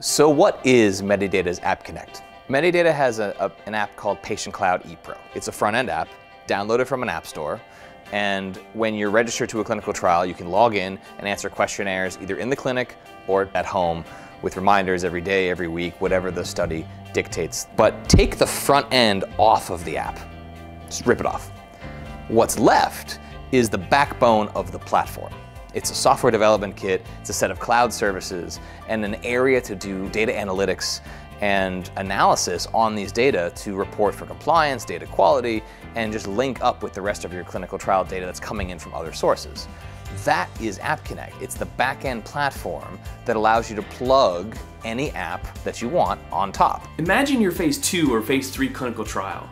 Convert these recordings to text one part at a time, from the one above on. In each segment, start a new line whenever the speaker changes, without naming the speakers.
So what is Medidata's App Connect? Medidata has a, a, an app called Patient Cloud ePro. It's a front-end app, downloaded from an app store, and when you're registered to a clinical trial, you can log in and answer questionnaires either in the clinic or at home with reminders every day, every week, whatever the study dictates. But take the front end off of the app. Just rip it off. What's left is the backbone of the platform. It's a software development kit, it's a set of cloud services, and an area to do data analytics and analysis on these data to report for compliance, data quality, and just link up with the rest of your clinical trial data that's coming in from other sources. That is AppConnect. It's the back-end platform that allows you to plug any app that you want on top.
Imagine your phase two or phase three clinical trial,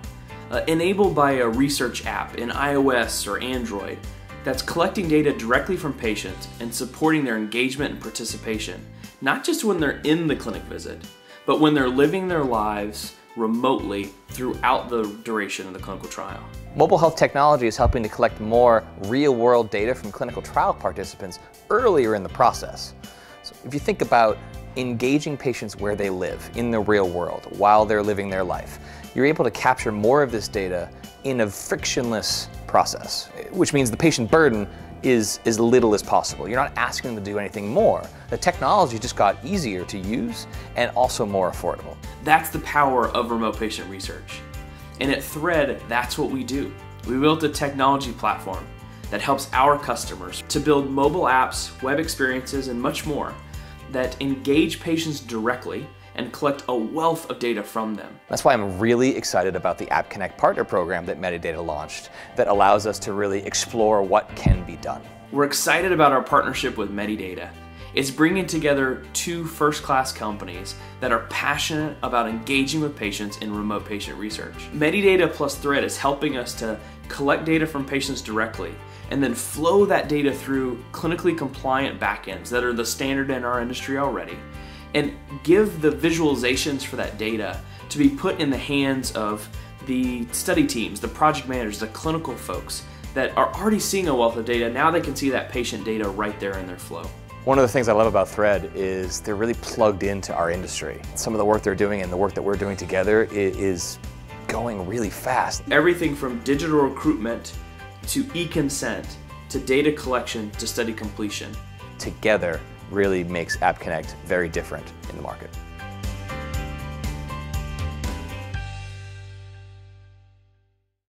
uh, enabled by a research app in iOS or Android that's collecting data directly from patients and supporting their engagement and participation, not just when they're in the clinic visit, but when they're living their lives remotely throughout the duration of the clinical trial.
Mobile health technology is helping to collect more real-world data from clinical trial participants earlier in the process. So if you think about engaging patients where they live in the real world while they're living their life, you're able to capture more of this data in a frictionless process, which means the patient burden is as little as possible. You're not asking them to do anything more. The technology just got easier to use and also more affordable.
That's the power of remote patient research. And at Thread, that's what we do. We built a technology platform that helps our customers to build mobile apps, web experiences, and much more that engage patients directly and collect a wealth of data from them.
That's why I'm really excited about the App Connect partner program that Medidata launched that allows us to really explore what can be done.
We're excited about our partnership with Medidata. It's bringing together two first-class companies that are passionate about engaging with patients in remote patient research. Medidata plus Thread is helping us to collect data from patients directly and then flow that data through clinically compliant backends that are the standard in our industry already and give the visualizations for that data to be put in the hands of the study teams, the project managers, the clinical folks that are already seeing a wealth of data. Now they can see that patient data right there in their flow.
One of the things I love about Thread is they're really plugged into our industry. Some of the work they're doing and the work that we're doing together is going really fast.
Everything from digital recruitment to e-consent to data collection to study completion.
Together, really makes App Connect very different in the market.